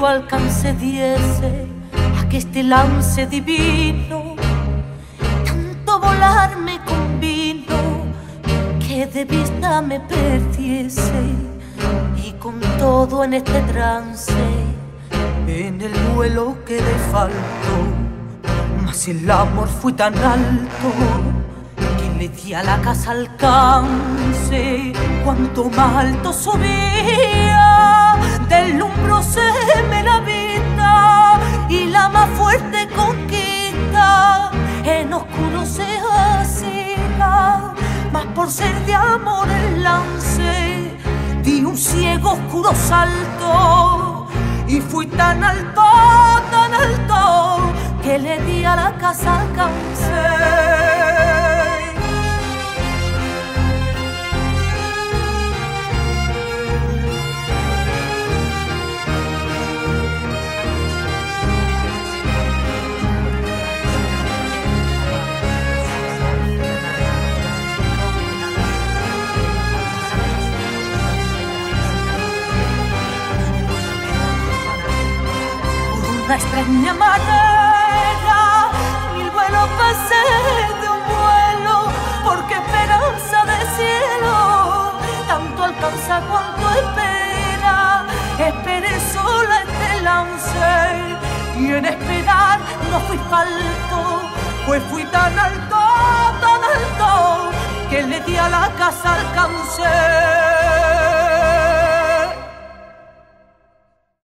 yo alcance diese a que este lance divino tanto volar me convino que de vista me perdiese y con todo en este trance en el vuelo quedé falto mas el amor fue tan alto que le di a la casa alcance cuanto más alto subía del oscuro se hacía mas por ser de amor el lance di un ciego oscuro salto y fui tan alto, tan alto que le di a la casa una extraña manera mil vuelos pasé de un vuelo porque esperanza de cielo tanto alcanza cuanto espera. Esperé sola este lance y en esperar no fui falto pues fui tan alto tan alto que le di a la casa alcancé